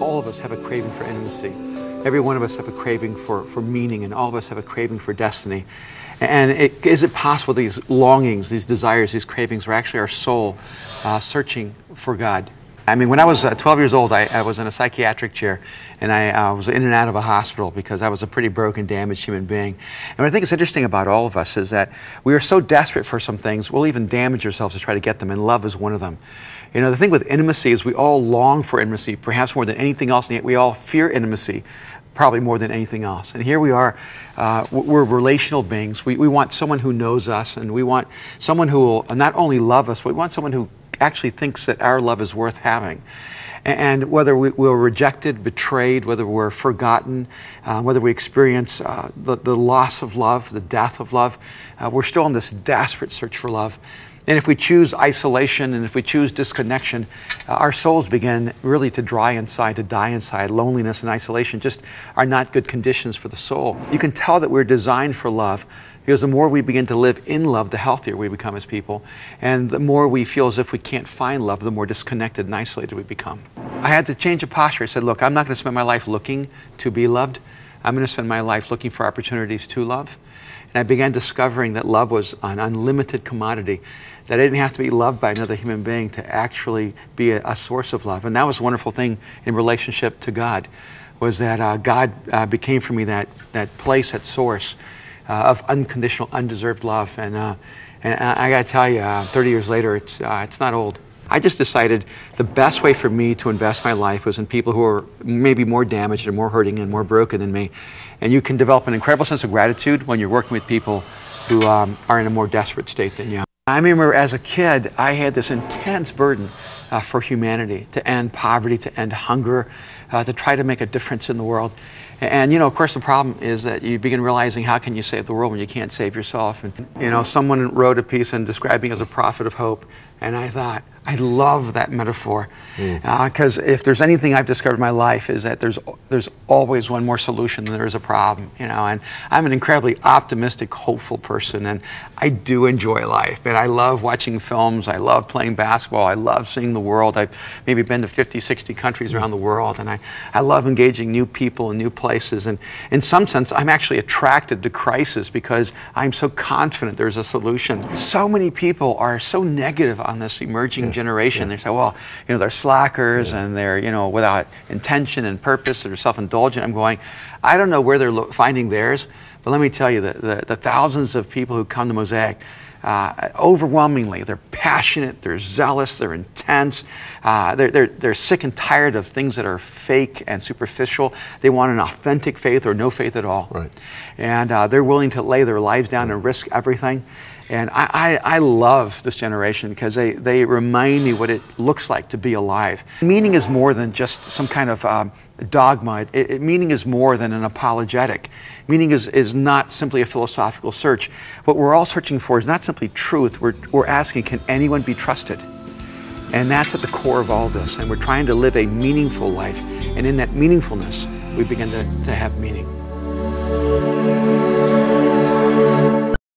all of us have a craving for intimacy. Every one of us have a craving for, for meaning, and all of us have a craving for destiny. And it, is it possible these longings, these desires, these cravings are actually our soul uh, searching for God? I mean, when I was uh, 12 years old, I, I, was in a psychiatric chair, and I uh, was in and out of a hospital because I was a pretty broken, damaged human being. And what I think is interesting about all of us is that we are so desperate for some things, we'll even damage ourselves to try to get them, and love is one of them. You know, the thing with intimacy is we all long for intimacy, perhaps more than anything else, and yet we all fear intimacy probably more than anything else. And here we are, uh, we're relational beings. We, we want someone who knows us, and we want someone who will not only love us, but we want someone who actually thinks that our love is worth having. And whether we, are rejected, betrayed, whether we're forgotten, uh, whether we experience uh, the, the loss of love, the death of love, uh, we're still in this desperate search for love. And if we choose isolation and if we choose disconnection, uh, our souls begin really to dry inside, to die inside. Loneliness and isolation just are not good conditions for the soul. You can tell that we're designed for love because the more we begin to live in love, the healthier we become as people. And the more we feel as if we can't find love, the more disconnected and isolated we become. I had to change a posture. I said, Look, I'm not going to spend my life looking to be loved. I'm going to spend my life looking for opportunities to love. And I began discovering that love was an unlimited commodity, that I didn't have to be loved by another human being to actually be a, a source of love. And that was a wonderful thing in relationship to God, was that uh, God uh, became for me that, that place, that source uh, of unconditional, undeserved love. And, uh, and I, I got to tell you, uh, 30 years later, it's, uh, it's not old. I just decided the best way for me to invest my life was in people who are maybe more damaged and more hurting and more broken than me. And you can develop an incredible sense of gratitude when you're working with people who um, are in a more desperate state than you. I remember as a kid, I had this intense burden uh, for humanity to end poverty, to end hunger, uh, to try to make a difference in the world. And you know, of course, the problem is that you begin realizing how can you save the world when you can't save yourself. And you know, someone wrote a piece and described me as a prophet of hope, and I thought, I love that metaphor because mm. uh, if there's anything I've discovered in my life is that there's there's always one more solution than there is a problem, you know. And I'm an incredibly optimistic, hopeful person, and I do enjoy life. And I love watching films. I love playing basketball. I love seeing the world. I've maybe been to 50, 60 countries around the world, and I I love engaging new people in new places. And in some sense, I'm actually attracted to crisis because I'm so confident there's a solution. So many people are so negative on this emerging generation. They say, well, you know, they're slackers yeah. and they're, you know, without intention and purpose, they're self-indulgent. I'm going, I don't know where they're finding theirs, but let me tell you, the, the, the thousands of people who come to Mosaic, uh, overwhelmingly, they're passionate, they're zealous, they're intense, uh, they're, they're, they're sick and tired of things that are fake and superficial. They want an authentic faith or no faith at all. Right. And uh, they're willing to lay their lives down right. and risk everything. And I, I, I, love this generation because they, they remind me what it looks like to be alive. Meaning is more than just some kind of um, dogma. It, it, meaning is more than an apologetic. Meaning is, is not simply a philosophical search. What we're all searching for is not simply truth. We're, we're asking, can anyone be trusted? And that's at the core of all this. And we're trying to live a meaningful life. And in that meaningfulness, we begin to, to have meaning.